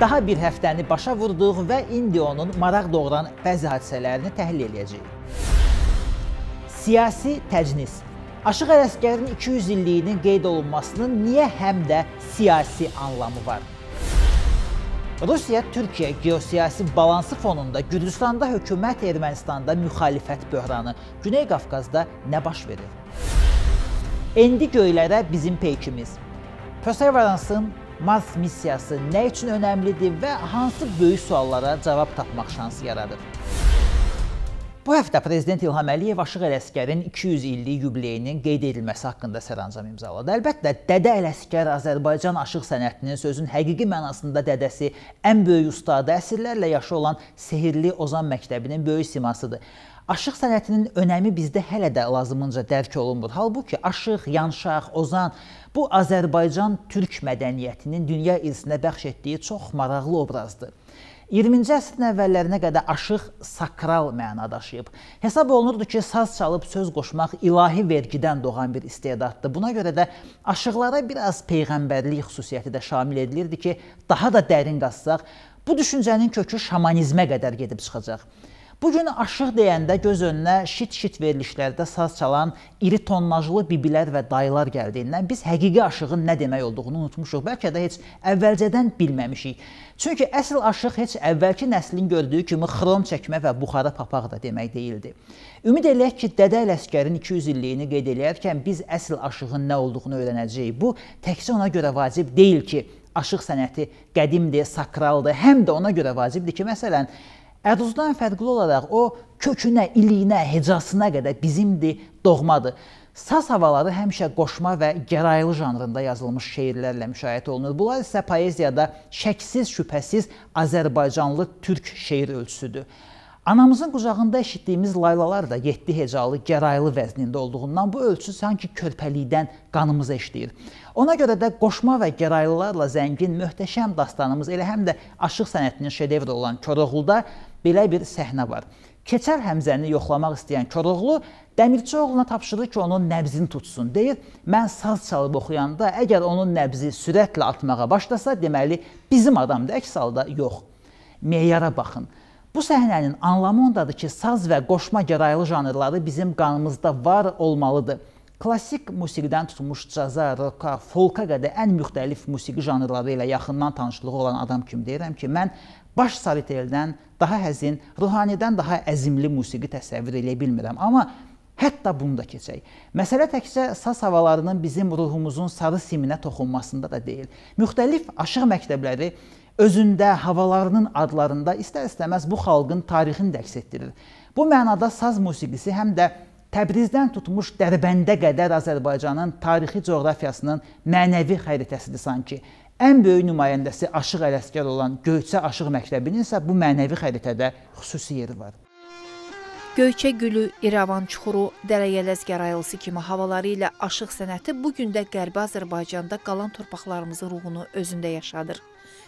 daha bir həftəni başa vurduq və indi onun maraq doğuran bəzi hadisələrini təhlil edəcəyik. Siyasi təcnis Aşıq Ələsgərin 200 illiyinin qeyd olunmasının niyə həm də siyasi anlamı var? Rusiya-Türkiyə geosiyasi balansı fonunda Gürcüstanda hökumət, Ermənistanda müxalifət böhranı, Güney Qafqazda nə baş verir? Endi göylərə bizim peykimiz. Perseveransın Mars missiyası nə üçün önəmlidir və hansı böyük suallara cavab tapmaq şansı yaradır? Bu həftə prezident İlham Əliyev Aşıq Ələsgərin 200 illik yubileyinin qeyd edilməsi haqqında sərəncam imzaladı. Əlbəttə, Dədə Ələsgər Azərbaycan aşıq sənətinin sözün həqiqi mənasında dədəsi, ən böyük ustadı, əsrlərlə yaşı olan Sehirli Ozan məktəbinin böyük simasıdır. Aşıq sənətinin önəmi bizdə hələ də lazımınca dərk olunmur. Halbuki aşıq, yanşaq, ozan bu Azərbaycan türk mədəniyyətinin dünya irsinə bəxş etdiyi çox maraqlı obrazdır. 20-ci əsrin əvvəllərinə qədər aşıq sakral məna daşıyıb. Hesab olunurdu ki, saz çalıb söz qoşmaq ilahi vergidən doğan bir istedaddır. Buna görə də aşıqlara biraz peyğəmbərlik xüsusiyyəti də şamil edilirdi ki, daha da dərin qazsaq, bu düşüncənin kökü şamanizmə qədər gedib çıxacaq. Bu gün aşıq deyəndə göz önünə şit-şit verilişlərdə saz çalan iri tonnajlı bibilər və dayılar gəldiyindən biz həqiqi aşığın nə demək olduğunu unutmuşuq. Bəlkə də heç əvvəlcədən bilməmişik. Çünki əsl aşıq heç əvvəlki nəslin gördüyü kimi xrom çəkmə və buxara papaq da demək deyildi. Ümid eləyək ki, Dədə Ələsgərin 200 illiyini qeyd edərkən biz əsl aşığın nə olduğunu öyrənəcəyik. Bu təkcə ona görə vacib deyil ki, aşıq sənəti qədimdir, sakraldır, həm də ona görə vacibdir ki, məsələn, Əduzdan fərqli olaraq o kökünə, iliyinə, hecasına qədər bizimdir, doğmadır. Saz havaları həmişə qoşma və gəraylı janrında yazılmış şeirlərlə müşahidə olunur. Bunlar isə poeziyada şəksiz, şübhəsiz Azərbaycanlı türk şeir ölçüsüdür. Anamızın qucağında eşitdiyimiz laylalar da 7 hecalı gəraylı vəznində olduğundan bu ölçü sanki körpəlikdən qanımıza işləyir. Ona görə də qoşma və gəraylılarla zəngin möhtəşəm dastanımız elə həm də aşıq sənətinin şedevri olan Koroğluda belə bir səhnə var. Keçər Həmzəni yoxlamaq istəyən Koroğlu Dəmirçioğluna tapşırır ki, onun nəbzini tutsun. Deyir, mən saz çalıb oxuyanda əgər onun nəbzi sürətlə atmağa başlasa, deməli bizim adamdır. Əks halda yox. Meyara baxın. Bu səhnənin anlamı ondadır ki, saz və qoşma gəraylı janrları bizim qanımızda var olmalıdır. Klassik musiqidən tutmuş caza, roka, folka qədər ən müxtəlif musiqi janrları ilə yaxından tanışlığı olan adam kimi deyirəm ki, mən baş sariteldən daha həzin, ruhanidən daha əzimli musiqi təsəvvür edə bilmirəm. Amma hətta bunu da keçək. Məsələ təkcə saz havalarının bizim ruhumuzun sarı siminə toxunmasında da deyil. Müxtəlif aşıq məktəbləri özündə havalarının adlarında istər-istəməz bu xalqın tarixini də əks etdirir. Bu mənada saz musiqisi həm də Təbrizdən tutmuş Dərbəndə qədər Azərbaycanın tarixi coğrafiyasının mənəvi xəritəsidir sanki. Ən böyük nümayəndəsi Aşıq Ələsgər olan Göyçə Aşıq Məktəbinin isə bu mənəvi xəritədə xüsusi yeri var. Göyçə gülü, İrəvan çuxuru, Dərəyələz gəraylısı kimi havaları ilə aşıq sənəti bu gün də Qərbi Azərbaycanda qalan torpaqlarımızın ruhunu özündə yaşadır.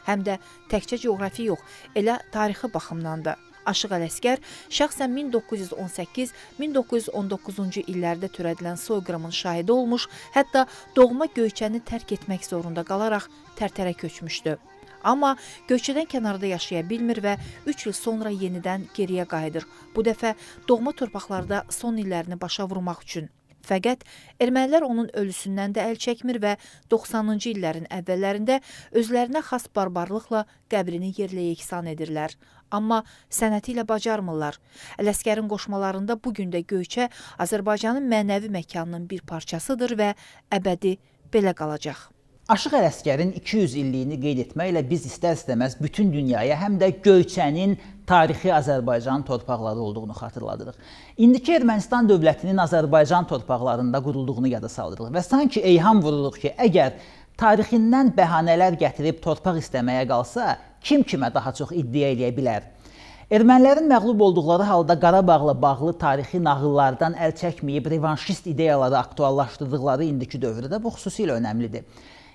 Həm də təkcə coğrafi yox, elə tarixi baxımdan da. Aşıq Ələsgər şəxsən 1918-1919-cu illərdə törədilən soyqırımın şahidi olmuş, hətta doğma Göyçəni tərk etmək zorunda qalaraq Tərtərə köçmüşdü. Amma Göyçədən kənarda yaşaya bilmir və 3 il sonra yenidən geriyə qayıdır. Bu dəfə doğma torpaqlarda son illərini başa vurmaq üçün. Fəqət ermənilər onun ölüsündən də əl çəkmir və 90-cı illərin əvvəllərində özlərinə xas barbarlıqla qəbrini yerlə yeksan edirlər amma sənəti ilə bacarmırlar. Ələsgərin qoşmalarında bu gün də Göyçə Azərbaycanın mənəvi məkanının bir parçasıdır və əbədi belə qalacaq. Aşıq Ələsgərin 200 illiyini qeyd etməklə biz istər-istəməz bütün dünyaya həm də Göyçənin tarixi Azərbaycan torpaqları olduğunu xatırladırıq. İndiki Ermənistan dövlətinin Azərbaycan torpaqlarında qurulduğunu yada salırıq və sanki eyham vururuq ki, əgər tarixindən bəhanələr gətirib torpaq istəməyə qalsa, kim kimə daha çox iddia eləyə bilər? Ermənilərin məğlub olduqları halda Qarabağla bağlı tarixi nağıllardan əl çəkməyib revanşist ideyaları aktuallaşdırdıqları indiki dövrdə bu xüsusilə önəmlidir.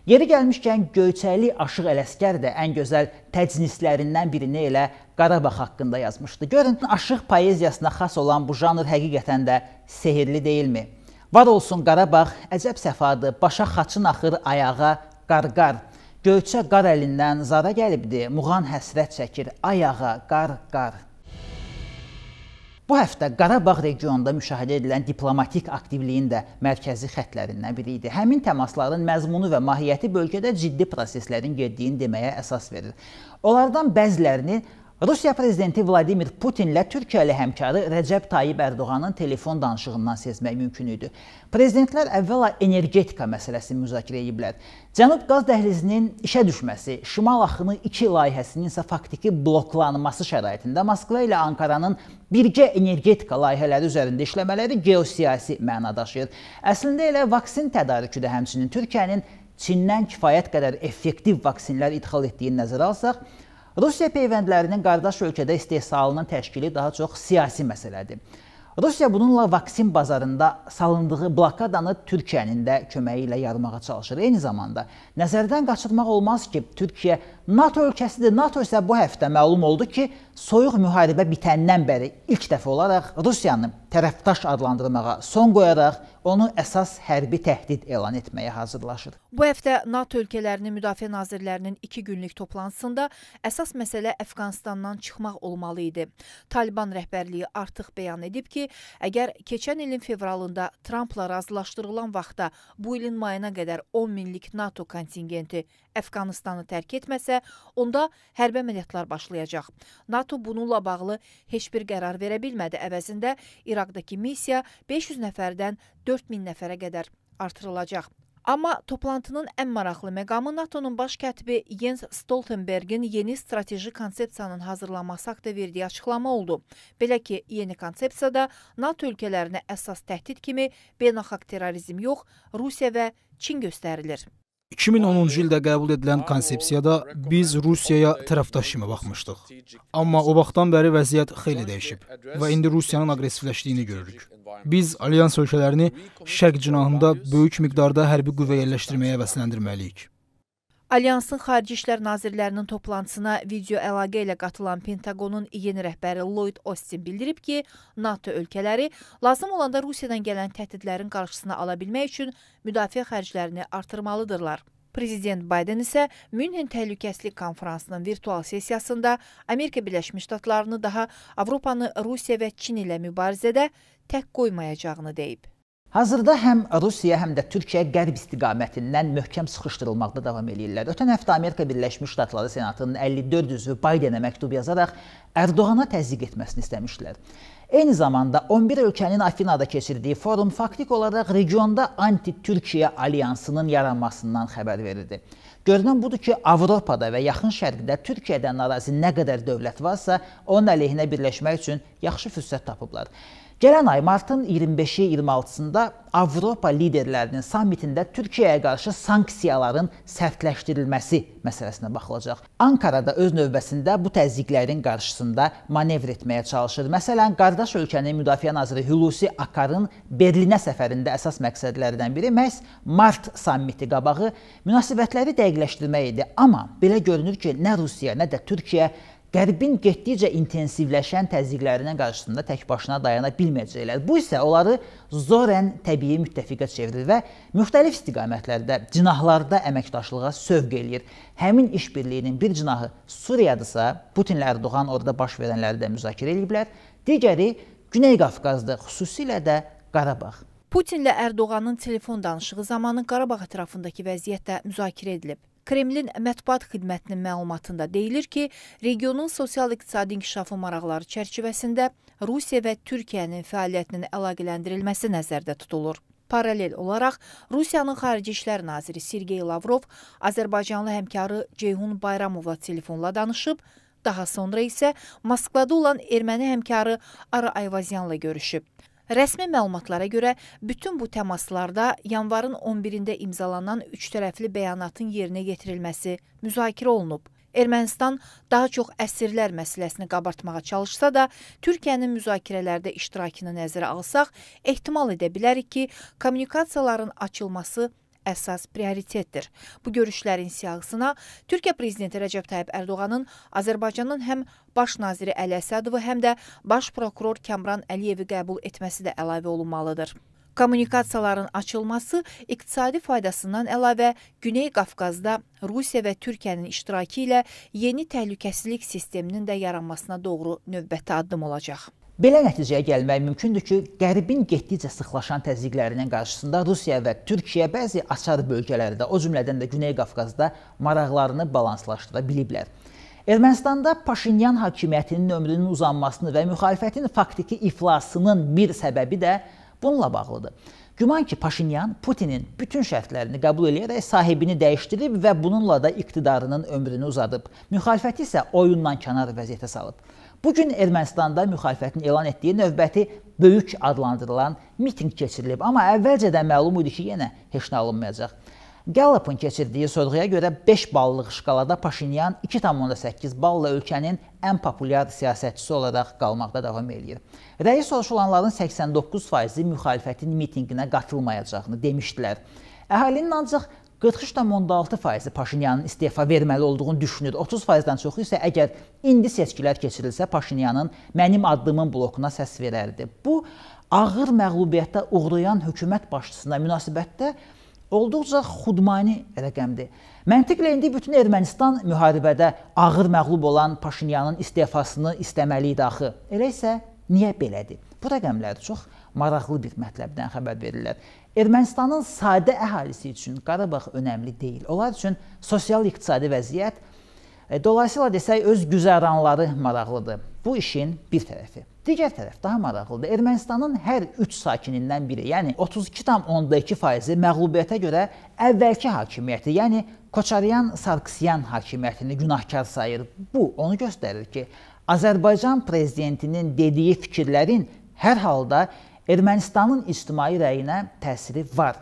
Yeri gəlmişkən Göyçəli Aşıq Ələsgər də ən gözəl təcnislərindən birini elə Qarabağ haqqında yazmışdı. Görün, aşıq poeziyasına xas olan bu janr həqiqətən də sehirli deyilmi? Var olsun Qarabağ, əcəb səfadır, başa xaçın axır ayağa, qarqar. Göyçə qar əlindən zara gəlibdi, muğan həsrət çəkir ayağa, qar, qar. Bu həftə Qarabağ regionunda müşahidə edilən diplomatik aktivliyin də mərkəzi xəttlərindən biri idi. Həmin təmasların məzmunu və mahiyyəti bölgədə ciddi proseslərin getdiyini deməyə əsas verir. Onlardan bəzilərini Rusiya prezidenti Vladimir Putinlə Türkiyəli həmkarı Rəcəb Tayyib Ərdoğanın telefon danışığından sezmək mümkün idi. Prezidentlər əvvəla energetika məsələsini müzakirə ediblər. Cənub qaz dəhlizinin işə düşməsi, Şimal axını 2 layihəsinin isə faktiki bloklanması şəraitində Moskva ilə Ankaranın birgə energetika layihələri üzərində işləmələri geosiyasi məna daşıyır. Əslində elə vaksin tədarükü də həmçinin Türkiyənin Çindən kifayət qədər effektiv vaksinlər idxal etdiyini nəzərə alsaq, Rusiya peyvəndlərinin qardaş ölkədə istehsalının təşkili daha çox siyasi məsələdir. Rusiya bununla vaksin bazarında salındığı blokadanı Türkiyənin də köməyi ilə yarmağa çalışır. Eyni zamanda nəzərdən qaçırmaq olmaz ki, Türkiyə NATO ölkəsidir. NATO isə bu həftə məlum oldu ki, soyuq müharibə bitəndən bəri ilk dəfə olaraq Rusiyanı tərəfdaş adlandırmağa son qoyaraq onu əsas hərbi təhdid elan etməyə hazırlaşır. Bu həftə NATO ölkələrinin müdafiə nazirlərinin 2 günlük toplantısında əsas məsələ Əfqanistandan çıxmaq olmalı idi. Taliban rəhbərliyi artıq bəyan edib ki, əgər keçən ilin fevralında Trampla razılaşdırılan vaxtda bu ilin mayına qədər 10 minlik NATO kontingenti Əfqanistanı tərk etməsə, onda hərbi əməliyyatlar başlayacaq. NATO bununla bağlı heç bir qərar verə bilmədi. Əvəzində İraqdakı missiya 500 nəfərdən 4000 nəfərə qədər artırılacaq. Amma toplantının ən maraqlı məqamı NATO-nun baş katibi Jens Stoltenbergin yeni strateji konsepsiyanın hazırlanması haqqında verdiyi açıqlama oldu. Belə ki, yeni konsepsiyada NATO ölkələrinə əsas təhdid kimi beynəlxalq terrorizm yox, Rusiya və Çin göstərilir. 2010-cu ildə qəbul edilən konsepsiyada biz Rusiyaya tərəfdaş kimi baxmışdıq. Amma o vaxtdan bəri vəziyyət xeyli dəyişib və indi Rusiyanın aqressivləşdiyini görürük. Biz alyans ölkələrini şərq cinahında böyük miqdarda hərbi qüvvə yerləşdirməyə vəsləndirməliyik. Alyansın Xarici İşlər Nazirlərinin toplantısına video əlaqə ilə qatılan Pentaqonun yeni rəhbəri Lloyd Austin bildirib ki, NATO ölkələri lazım olanda Rusiyadan gələn təhdidlərin qarşısını ala bilmək üçün müdafiə xərclərini artırmalıdırlar. Prezident Bayden isə Münhen Təhlükəsizlik Konfransının virtual sessiyasında Amerika Birləşmiş Ştatlarını daha Avropanı Rusiya və Çin ilə mübarizədə tək qoymayacağını deyib. Hazırda həm Rusiya, həm də Türkiyə qərb istiqamətindən möhkəm sıxışdırılmaqda davam edirlər. Ötən həftə Amerika Birləşmiş Ştatları Senatının 54 üzvü Baydenə məktub yazaraq Ərdoğana təzyiq etməsini istəmişdilər. Eyni zamanda 11 ölkənin Afinada keçirdiyi forum faktik olaraq regionda anti-Türkiyə alyansının yaranmasından xəbər verirdi. Görünən budur ki, Avropada və Yaxın Şərqdə Türkiyədən narazı nə qədər dövlət varsa, onun əleyhinə birləşmək üçün yaxşı fürsət tapıblar. Gələn ay martın 25-i 26-sında Avropa liderlərinin sammitində Türkiyəyə qarşı sanksiyaların sərtləşdirilməsi məsələsinə baxılacaq. Ankara da öz növbəsində bu təzyiqlərin qarşısında manevr etməyə çalışır. Məsələn, qardaş ölkənin müdafiə naziri Hulusi Akarın Berlinə səfərində əsas məqsədlərindən biri məhz mart sammiti qabağı münasibətləri dəqiqləşdirmək idi. Amma belə görünür ki, nə Rusiya, nə də Türkiyə Qərbin getdikcə intensivləşən təzyiqlərinin qarşısında tək başına dayana bilməyəcəklər. Bu isə onları zorən təbii müttəfiqə çevirir və müxtəlif istiqamətlərdə, cinahlarda əməkdaşlığa sövq eləyir. Həmin işbirliyinin bir cinahı Suriyadırsa, Putinlə Erdoğan orada baş verənləri də müzakirə ediblər. Digəri Güney Qafqazda, xüsusilə də Qarabağ. Putinlə Ərdoğanın telefon danışığı zamanı Qarabağ ətrafındakı vəziyyət də müzakirə edilib. Kremlin mətbuat xidmətinin məlumatında deyilir ki, regionun sosial-iqtisadi inkişafı maraqları çərçivəsində Rusiya və Türkiyənin fəaliyyətinin əlaqələndirilməsi nəzərdə tutulur. Paralel olaraq Rusiyanın Xarici İşlər naziri Sergey Lavrov Azərbaycanlı həmkarı Ceyhun Bayramovla telefonla danışıb, daha sonra isə Moskvada olan erməni həmkarı Ara Ayvazyanla görüşüb. Rəsmi məlumatlara görə bütün bu təmaslarda yanvarın 11-də imzalanan üçtərəfli bəyanatın yerinə yetirilməsi müzakirə olunub. Ermənistan daha çox əsirlər məsələsini qabartmağa çalışsa da, Türkiyənin müzakirələrdə iştirakını nəzərə alsaq, ehtimal edə bilərik ki, kommunikasiyaların açılması əsas prioritetdir. Bu görüşlərin siyahısına Türkiyə prezidenti Rəcəb Tayyib Ərdoğanın Azərbaycanın həm baş naziri Əli Əsədovu, həm də baş prokuror Kəmran Əliyevi qəbul etməsi də əlavə olunmalıdır. Kommunikasiyaların açılması iqtisadi faydasından əlavə Güney Qafqazda Rusiya və Türkiyənin iştirakı ilə yeni təhlükəsizlik sisteminin də yaranmasına doğru növbəti addım olacaq. Belə nəticəyə gəlmək mümkündür ki, Qərbin getdikcə sıxlaşan təzyiqlərinin qarşısında Rusiya və Türkiyə bəzi açar bölgələrdə, o cümlədən də Güney Qafqazda maraqlarını balanslaşdıra biliblər. Ermənistanda Paşinyan hakimiyyətinin ömrünün uzanmasını və müxalifətin faktiki iflasının bir səbəbi də bununla bağlıdır. Güman ki, Paşinyan Putinin bütün şərtlərini qəbul edərək sahibini dəyişdirib və bununla da iqtidarının ömrünü uzadıb. Müxalifəti isə oyundan kənar vəziyyətə salıb. Bu gün Ermənistanda müxalifətin elan etdiyi növbəti böyük adlandırılan mitinq keçirilib, amma əvvəlcədən məlum idi ki, yenə heç nə alınmayacaq. Gallup'un keçirdiyi sorğuya görə 5 ballıq şkalada Paşinyan 2,8 balla ölkənin ən populyar siyasətçisi olaraq qalmaqda davam eləyir. Rəyi soruşulanların 89%-i müxalifətin mitinqinə qatılmayacağını demişdilər. Əhalinin ancaq 43,6%-i Paşinyanın istefa verməli olduğunu düşünür. 30%-dən çoxu isə əgər indi seçkilər keçirilsə Paşinyanın mənim addımın blokuna səs verərdi. Bu ağır məğlubiyyətə uğrayan hökumət başçısına münasibətdə olduqca xudmani rəqəmdir. Məntiqlə indi bütün Ermənistan müharibədə ağır məğlub olan Paşinyanın istefasını istəməli idi axı. Elə isə niyə belədir? Bu rəqəmlər çox maraqlı bir mətləbdən xəbər verirlər. Ermənistanın sadə əhalisi üçün Qarabağ önəmli deyil. Onlar üçün sosial-iqtisadi vəziyyət e, dolayısıyla desək öz güzəranları maraqlıdır. Bu işin bir tərəfi. Digər tərəf daha maraqlıdır. Ermənistanın hər 3 sakinindən biri, yəni 32,2%-i məğlubiyyətə görə əvvəlki hakimiyyəti, yəni Koçaryan-Sarkisyan hakimiyyətini günahkar sayır. Bu onu göstərir ki, Azərbaycan prezidentinin dediyi fikirlərin hər halda Ermənistanın ictimai rəyinə təsiri var.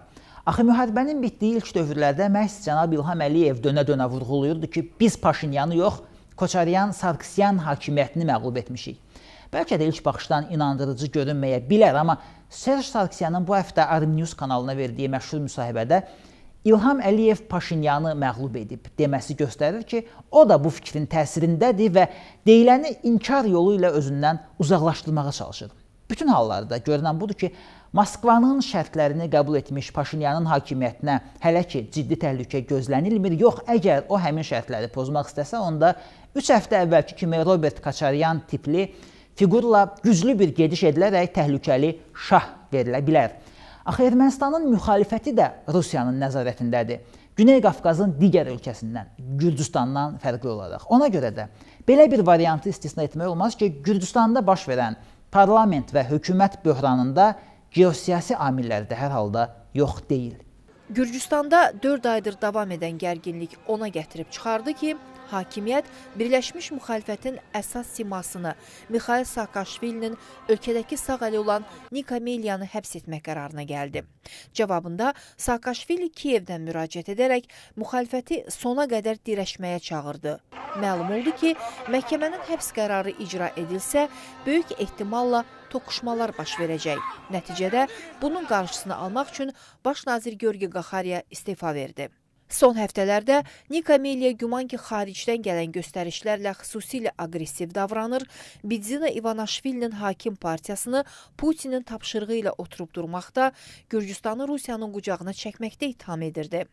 Axı müharibənin bitdiyi ilk dövrlərdə məhz cənab İlham Əliyev dönə-dönə vurğulayırdı ki, biz Paşinyanı yox, Koçaryan-Sarkisyan hakimiyyətini məğlub etmişik. Bəlkə də ilk baxışdan inandırıcı görünməyə bilər, amma Serj Sarkisyanın bu həftə Armnews kanalına verdiyi məşhur müsahibədə İlham Əliyev Paşinyanı məğlub edib deməsi göstərir ki, o da bu fikrin təsirindədir və deyiləni inkar yolu ilə özündən uzaqlaşdırmağa çalışır. Bütün hallarda görünən budur ki, Moskvanın şərtlərini qəbul etmiş Paşinyanın hakimiyyətinə hələ ki ciddi təhlükə gözlənilmir. Yox, əgər o həmin şərtləri pozmaq istəsə, onda 3 həftə əvvəlki kimi Robert Kaçaryan tipli fiqurla güclü bir gediş edilərək təhlükəli şah verilə bilər. Axı Ermənistanın müxalifəti də Rusiyanın nəzarətindədir. Güney Qafqazın digər ölkəsindən, Gürcüstandan fərqli olaraq. Ona görə də belə bir variantı istisna etmək olmaz ki, Gürcüstanda baş verən parlament və hökumət böhranında geosiyasi amillər də hər halda yox deyil. Gürcüstanda 4 aydır davam edən gərginlik ona gətirib çıxardı ki, hakimiyyət Birləşmiş müxalifətin əsas simasını Mixail Saakashvilinin ölkədəki sağ əli olan Nika Meliyanı həbs etmək qərarına gəldi. Cavabında Saakashvili Kiyevdən müraciət edərək müxalifəti sona qədər dirəşməyə çağırdı. Məlum oldu ki, məhkəmənin həbs qərarı icra edilsə, böyük ehtimalla toqquşmalar baş verəcək. Nəticədə bunun qarşısını almaq üçün baş nazir Georgi Qaxariya istefa verdi. Son həftələrdə Nika Meliya güman ki, xaricdən gələn göstərişlərlə xüsusilə aqressiv davranır, Bidzina İvanaşvilinin hakim partiyasını Putinin tapşırığı ilə oturub durmaqda, Gürcüstanı Rusiyanın qucağına çəkməkdə itham edirdi.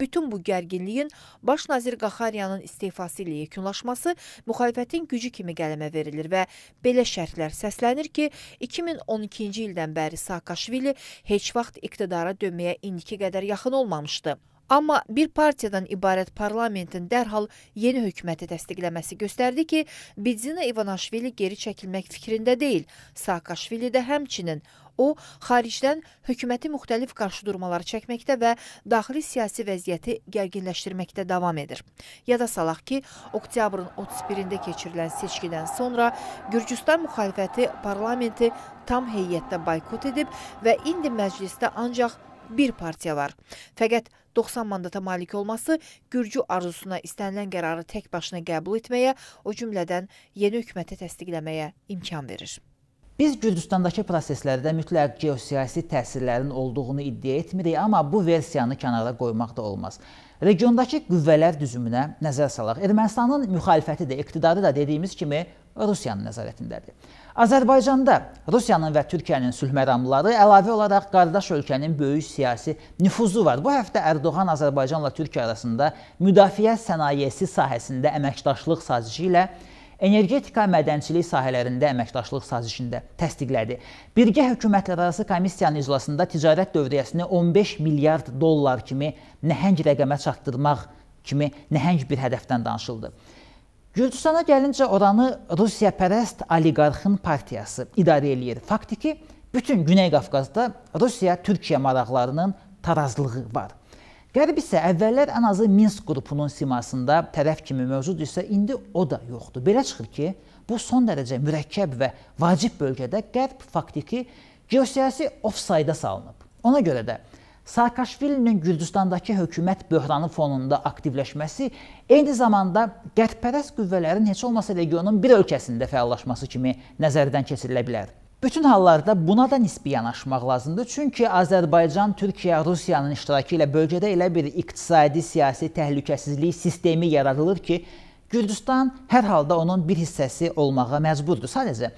Bütün bu gərginliyin baş nazir Qaxariyanın istefası ilə yekunlaşması müxalifətin gücü kimi qələmə verilir və belə şərtlər səslənir ki, 2012-ci ildən bəri Saakashvili heç vaxt iqtidara dönməyə indiki qədər yaxın olmamışdı. Amma bir partiyadan ibarət parlamentin dərhal yeni hökuməti təsdiqləməsi göstərdi ki, Bidzina İvanaşvili geri çəkilmək fikrində deyil. Saakashvili də həmçinin O, xaricdən hökuməti müxtəlif qarşıdurmalar çəkməkdə və daxili siyasi vəziyyəti gərginləşdirməkdə davam edir. Yada salaq ki, oktyabrın 31-də keçirilən seçkidən sonra Gürcüstan müxalifəti parlamenti tam heyətdə boykot edib və indi məclisdə ancaq bir partiya var. Fəqət 90 mandata malik olması Gürcü arzusuna istənilən qərarı tək başına qəbul etməyə, o cümlədən yeni hökuməti təsdiqləməyə imkan verir. Biz Gürcüstandakı proseslərdə mütləq geosiyasi təsirlərin olduğunu iddia etmirik, amma bu versiyanı kənara qoymaq da olmaz. Regiondakı qüvvələr düzümünə nəzər salaq. Ermənistanın müxalifəti də, iqtidarı da dediyimiz kimi Rusiyanın nəzarətindədir. Azərbaycanda Rusiyanın və Türkiyənin sülh məramları əlavə olaraq qardaş ölkənin böyük siyasi nüfuzu var. Bu həftə Ərdoğan Azərbaycanla Türkiyə arasında müdafiə sənayesi sahəsində əməkdaşlıq sazişi ilə energetika, mədənçilik sahələrində əməkdaşlıq sazişində təsdiqlədi. Birgə hökumətlərarası komissiyanın iclasında ticarət dövriyyəsini 15 milyard dollar kimi nəhəng rəqəmə çatdırmaq kimi nəhəng bir hədəfdən danışıldı. Gürcüstana gəlincə oranı Rusiyapərəst oliqarxın partiyası idarə eləyir. Faktiki bütün Güney Qafqazda Rusiya-Türkiyə maraqlarının tarazlığı var. Qərb isə əvvəllər ən azı Minsk qrupunun simasında tərəf kimi mövcud isə indi o da yoxdur. Belə çıxır ki, bu son dərəcə mürəkkəb və vacib bölgədə Qərb faktiki geosiyasi ofsayda salınıb. Ona görə də Saakashvilinin Gürcüstandakı hökumət böhranı fonunda aktivləşməsi eyni zamanda qərbpərəst qüvvələrin heç olmasa regionun bir ölkəsində fəallaşması kimi nəzərdən keçirilə bilər. Bütün hallarda buna da nisbi yanaşmaq lazımdır. Çünki Azərbaycan, Türkiyə, Rusiyanın iştirakı ilə bölgədə elə bir iqtisadi, siyasi təhlükəsizlik sistemi yaradılır ki, Gürcüstan hər halda onun bir hissəsi olmağa məcburdur. Sadəcə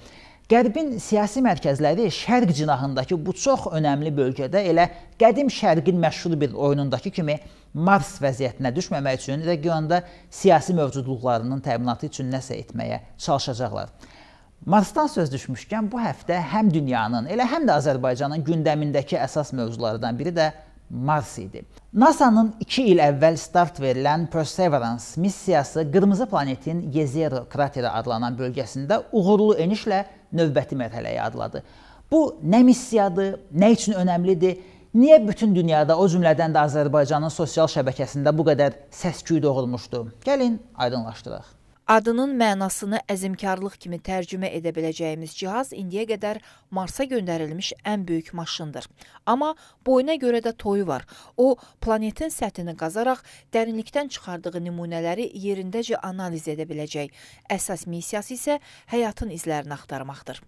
Qərbin siyasi mərkəzləri şərq cinahındakı bu çox önəmli bölgədə elə qədim şərqin məşhur bir oyunundakı kimi Mars vəziyyətinə düşməmək üçün regionda siyasi mövcudluqlarının təminatı üçün nəsə etməyə çalışacaqlar. Marsdan söz düşmüşkən bu həftə həm dünyanın, elə həm də Azərbaycanın gündəmindəki əsas mövzulardan biri də Mars idi. NASA-nın 2 il əvvəl start verilən Perseverance missiyası qırmızı planetin Yezero krateri adlanan bölgəsində uğurlu enişlə növbəti mərhələyə adladı. Bu nə missiyadır, nə üçün önəmlidir? Niyə bütün dünyada, o cümlədən də Azərbaycanın sosial şəbəkəsində bu qədər səs-küy doğurmuşdu? Gəlin aydınlaşdıraq. Adının mənasını əzmkarlıq kimi tərcümə edə biləcəyimiz cihaz indiyə qədər Marsa göndərilmiş ən böyük maşındır. Amma boyuna görə də toyu var. O, planetin səthini qazaraq dərinlikdən çıxardığı nümunələri yerindəcə analiz edə biləcək. Əsas missiyası isə həyatın izlərini axtarmaqdır.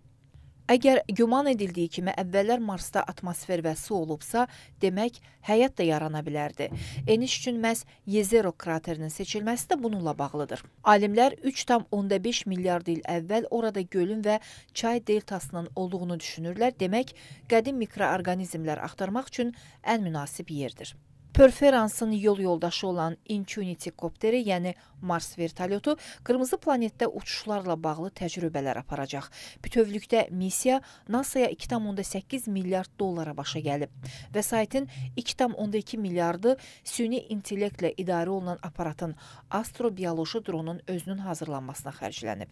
Əgər güman edildiyi kimi əvvəllər Marsda atmosfer və su olubsa, demək həyat da yarana bilərdi. Eniş üçün məhz Yezero kraterinin seçilməsi də bununla bağlıdır. Alimlər 3,5 milyard il əvvəl orada gölün və çay deltasının olduğunu düşünürlər. Demək, qədim mikroorqanizmlər axtarmaq üçün ən münasib yerdir. Perferansın yol yoldaşı olan Intunity kopteri, yəni Mars vertolyotu qırmızı planetdə uçuşlarla bağlı təcrübələr aparacaq. Bütövlükdə missiya NASA-ya 2,8 milyard dollara başa gəlib. Vəsaitin 2,2 milyardı süni intellektlə idarə olunan aparatın astrobioloji dronun özünün hazırlanmasına xərclənib.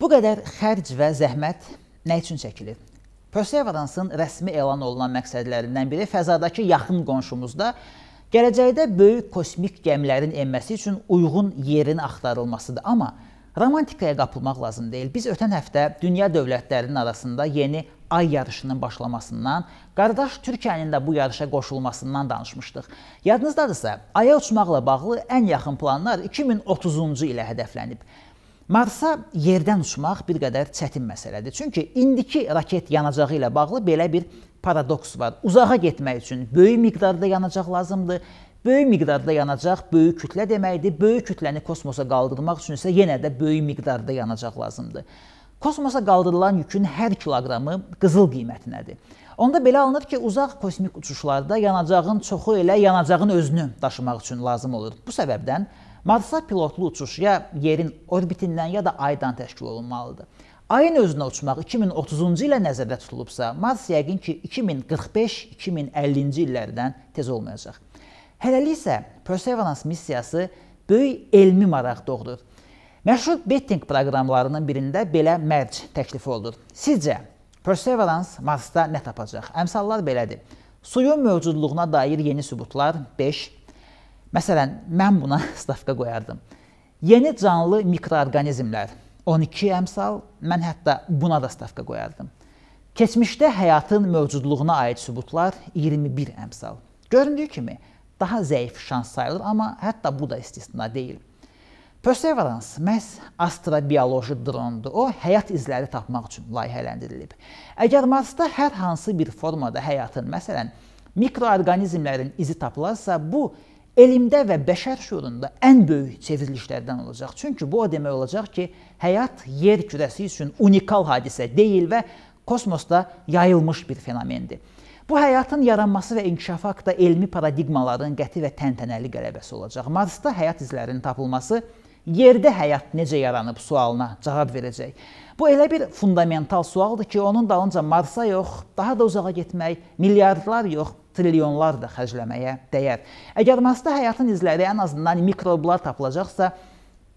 Bu qədər xərc və zəhmət nə üçün çəkilir? Perseverance-ın rəsmi elan olunan məqsədlərindən biri fəzadakı yaxın qonşumuzda Gələcəkdə böyük kosmik gəmilərin enməsi üçün uyğun yerin axtarılmasıdır. Amma romantikaya qapılmaq lazım deyil. Biz ötən həftə dünya dövlətlərinin arasında yeni ay yarışının başlamasından, qardaş Türkiyənin də bu yarışa qoşulmasından danışmışdıq. Yadınızdadırsa, aya uçmaqla bağlı ən yaxın planlar 2030-cu ilə hədəflənib. Marsa yerdən uçmaq bir qədər çətin məsələdir. Çünki indiki raket yanacağı ilə bağlı belə bir paradoks var. Uzağa getmək üçün böyük miqdarda yanacaq lazımdır. Böyük miqdarda yanacaq böyük kütlə deməkdir. Böyük kütləni kosmosa qaldırmaq üçün isə yenə də böyük miqdarda yanacaq lazımdır. Kosmosa qaldırılan yükün hər kiloqramı qızıl qiymətinədir. Onda belə alınır ki, uzaq kosmik uçuşlarda yanacağın çoxu elə yanacağın özünü daşımaq üçün lazım olur. Bu səbəbdən Marsa pilotlu uçuş ya yerin orbitindən ya da aydan təşkil olunmalıdır. Ayın özünə uçmaq 2030-cu ilə nəzərdə tutulubsa, Mars yəqin ki 2045-2050-ci illərdən tez olmayacaq. Hələlik isə Perseverance missiyası böyük elmi maraq doğurur. Məşhur betting proqramlarının birində belə mərc təklifi olunur. Sizcə Perseverance Marsda nə tapacaq? Əmsallar belədir. Suyun mövcudluğuna dair yeni sübutlar 5. Məsələn, mən buna stavka qoyardım. Yeni canlı mikroorqanizmlər 12 əmsal, mən hətta buna da stavka qoyardım. Keçmişdə həyatın mövcudluğuna aid sübutlar 21 əmsal. Göründüyü kimi daha zəif şans sayılır, amma hətta bu da istisna deyil. Perseverance məhz astrobioloji drondur. O, həyat izləri tapmaq üçün layihələndirilib. Əgər Marsda hər hansı bir formada həyatın, məsələn, mikroorqanizmlərin izi tapılarsa, bu elmdə və bəşər şuurunda ən böyük çevrilişlərdən olacaq. Çünki bu o demək olacaq ki, həyat yer kürəsi üçün unikal hadisə deyil və kosmosda yayılmış bir fenomendir. Bu həyatın yaranması və inkişafı haqqında elmi paradigmaların qəti və təntənəli qələbəsi olacaq. Marsda həyat izlərinin tapılması yerdə həyat necə yaranıb sualına cavab verəcək. Bu elə bir fundamental sualdır ki, onun dalınca Marsa yox, daha da uzağa getmək, milyardlar yox, trilyonlar da xərcləməyə dəyər. Əgər Marsda həyatın izləri ən azından mikroblar tapılacaqsa,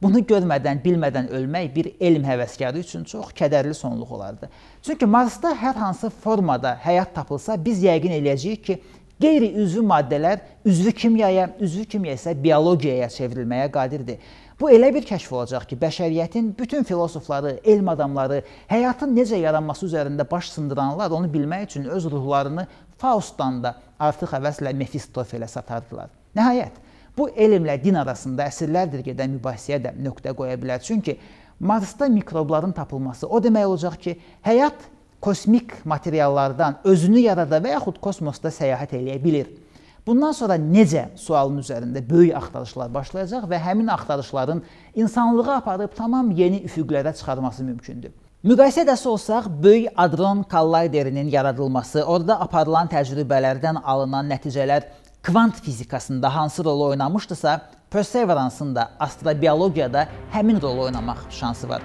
bunu görmədən, bilmədən ölmək bir elm həvəskarı üçün çox kədərli sonluq olardı. Çünki Marsda hər hansı formada həyat tapılsa, biz yəqin eləyəcəyik ki, qeyri-üzvü maddələr üzvü kimyaya, üzvü kimya isə biologiyaya çevrilməyə qadirdir. Bu elə bir kəşf olacaq ki, bəşəriyyətin bütün filosofları, elm adamları, həyatın necə yaranması üzərində baş sındıranlar onu bilmək üçün öz ruhlarını Faustdan da artıq həvəslə Mefistofelə satardılar. Nəhayət, bu elmlə din arasında əsrlərdir gedən mübahisəyə də nöqtə qoya bilər. Çünki Marsda mikrobların tapılması o demək olacaq ki, həyat kosmik materiallardan özünü yarada və yaxud kosmosda səyahət eləyə bilir. Bundan sonra necə sualın üzərində böyük axtarışlar başlayacaq və həmin axtarışların insanlığı aparıb tamam yeni üfüqlərə çıxarması mümkündür. Müqayisə edəsi olsaq, böyük adron kollayderinin yaradılması, orada aparılan təcrübələrdən alınan nəticələr kvant fizikasında hansı rol oynamışdısa, Perseverance-ın da astrobiologiyada həmin rolu oynamaq şansı var.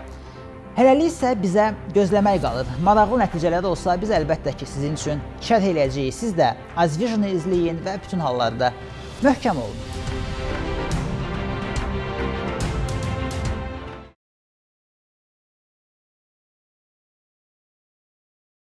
Hələlik isə bizə gözləmək qalır. Maraqlı nəticələr olsa biz əlbəttə ki, sizin üçün şərh eləyəcəyik. Siz də Azvision-ı izləyin və bütün hallarda möhkəm olun.